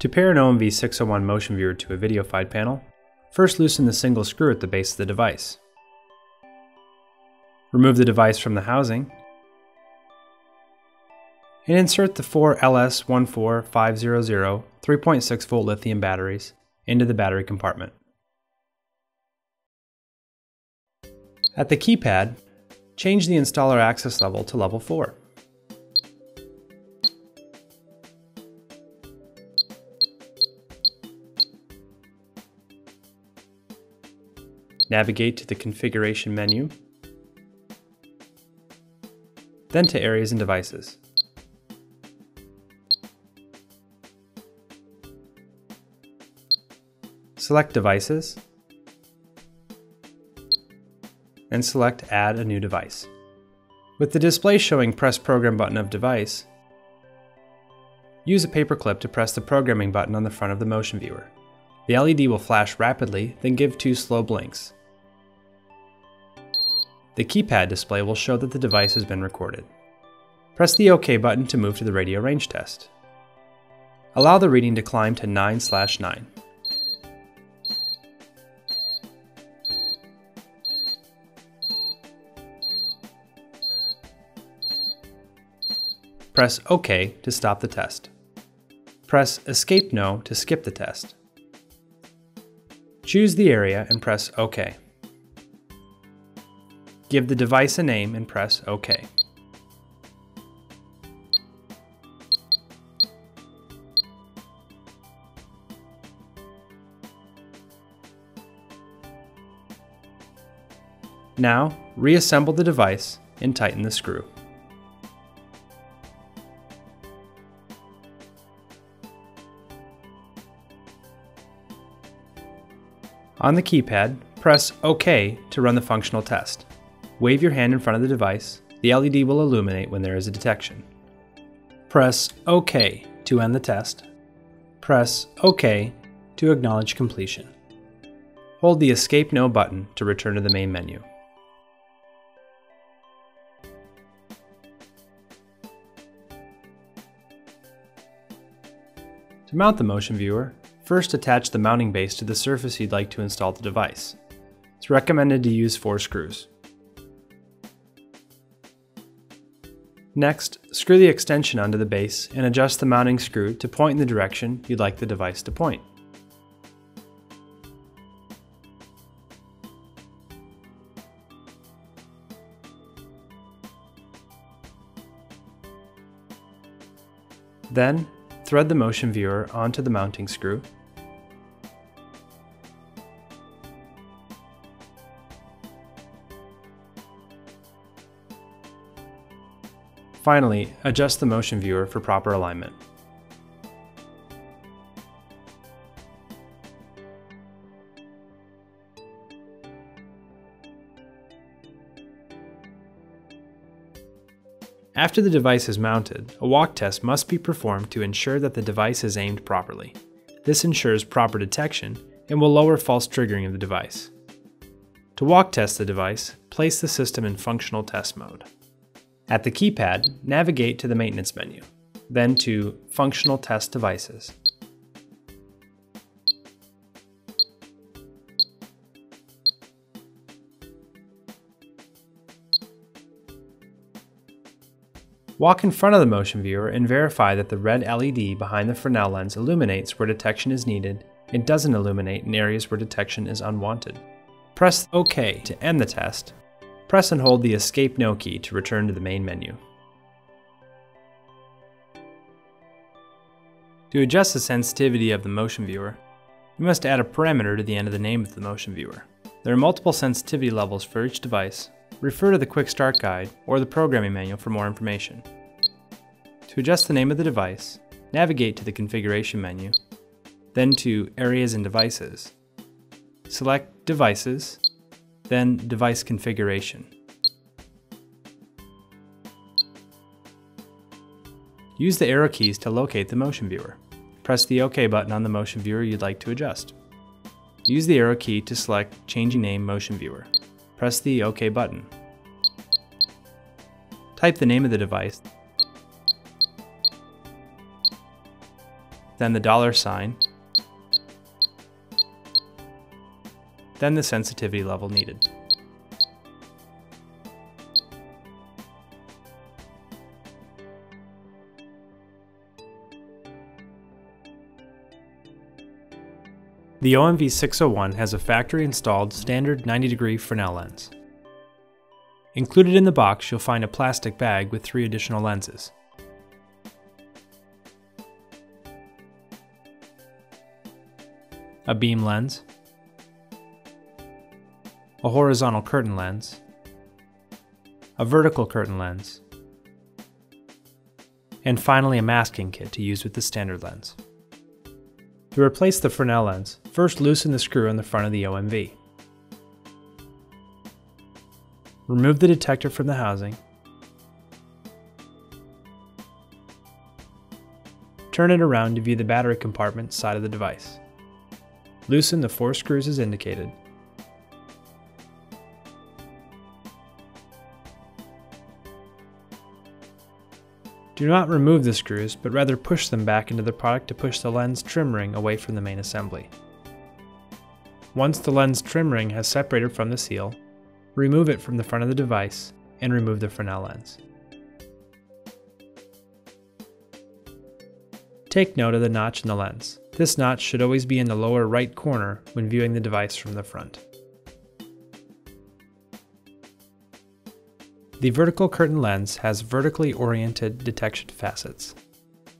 To pair an OMV 601 motion viewer to a Videofied panel, first loosen the single screw at the base of the device. Remove the device from the housing and insert the four LS14500 3.6 volt lithium batteries into the battery compartment. At the keypad, change the installer access level to level 4. Navigate to the configuration menu, then to areas and devices. Select devices, and select add a new device. With the display showing press program button of device, use a paperclip to press the programming button on the front of the motion viewer. The LED will flash rapidly, then give two slow blinks. The keypad display will show that the device has been recorded. Press the OK button to move to the radio range test. Allow the reading to climb to 9 slash 9. Press OK to stop the test. Press Escape No to skip the test. Choose the area and press OK. Give the device a name and press OK. Now, reassemble the device and tighten the screw. On the keypad, press OK to run the functional test. Wave your hand in front of the device. The LED will illuminate when there is a detection. Press OK to end the test. Press OK to acknowledge completion. Hold the Escape No button to return to the main menu. To mount the motion viewer, First attach the mounting base to the surface you'd like to install the device. It's recommended to use four screws. Next, screw the extension onto the base and adjust the mounting screw to point in the direction you'd like the device to point. Then, Thread the motion viewer onto the mounting screw. Finally, adjust the motion viewer for proper alignment. After the device is mounted, a walk test must be performed to ensure that the device is aimed properly. This ensures proper detection and will lower false triggering of the device. To walk test the device, place the system in functional test mode. At the keypad, navigate to the maintenance menu, then to Functional Test Devices. Walk in front of the motion viewer and verify that the red LED behind the Fresnel lens illuminates where detection is needed and doesn't illuminate in areas where detection is unwanted. Press OK to end the test. Press and hold the Escape No key to return to the main menu. To adjust the sensitivity of the motion viewer, you must add a parameter to the end of the name of the motion viewer. There are multiple sensitivity levels for each device, refer to the Quick Start Guide or the programming manual for more information. To adjust the name of the device, navigate to the Configuration menu, then to Areas and Devices. Select Devices, then Device Configuration. Use the arrow keys to locate the motion viewer. Press the OK button on the motion viewer you'd like to adjust. Use the arrow key to select Changing Name Motion Viewer press the OK button. Type the name of the device, then the dollar sign, then the sensitivity level needed. The OMV 601 has a factory installed standard 90 degree Fresnel lens. Included in the box you'll find a plastic bag with three additional lenses. A beam lens, a horizontal curtain lens, a vertical curtain lens, and finally a masking kit to use with the standard lens. To replace the Fresnel lens, first loosen the screw on the front of the OMV. Remove the detector from the housing. Turn it around to view the battery compartment side of the device. Loosen the four screws as indicated Do not remove the screws, but rather push them back into the product to push the lens trim ring away from the main assembly. Once the lens trim ring has separated from the seal, remove it from the front of the device and remove the Fresnel lens. Take note of the notch in the lens. This notch should always be in the lower right corner when viewing the device from the front. The vertical curtain lens has vertically oriented detection facets.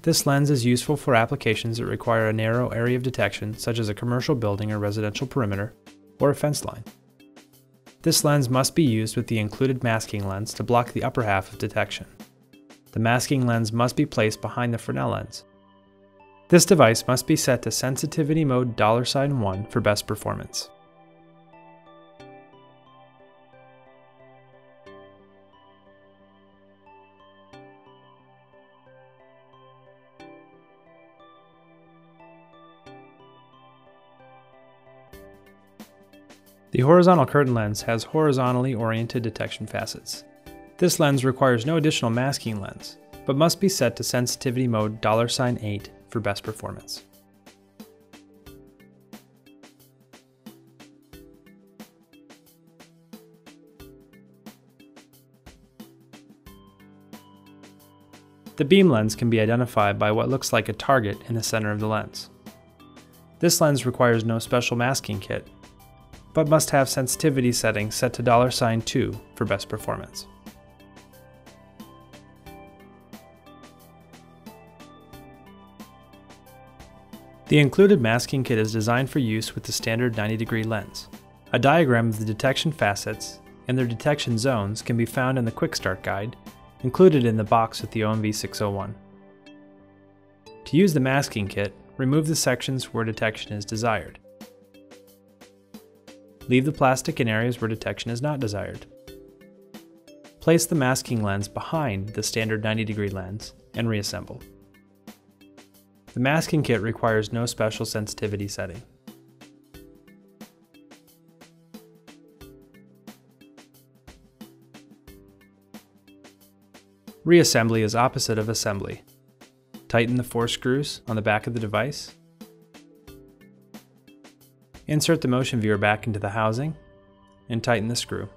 This lens is useful for applications that require a narrow area of detection, such as a commercial building or residential perimeter, or a fence line. This lens must be used with the included masking lens to block the upper half of detection. The masking lens must be placed behind the Fresnel lens. This device must be set to sensitivity mode $1 for best performance. The horizontal curtain lens has horizontally oriented detection facets. This lens requires no additional masking lens, but must be set to sensitivity mode $8 for best performance. The beam lens can be identified by what looks like a target in the center of the lens. This lens requires no special masking kit but must have sensitivity settings set to $2 for best performance. The included masking kit is designed for use with the standard 90 degree lens. A diagram of the detection facets and their detection zones can be found in the Quick Start Guide, included in the box with the OMV 601. To use the masking kit, remove the sections where detection is desired. Leave the plastic in areas where detection is not desired. Place the masking lens behind the standard 90 degree lens and reassemble. The masking kit requires no special sensitivity setting. Reassembly is opposite of assembly. Tighten the four screws on the back of the device Insert the motion viewer back into the housing and tighten the screw.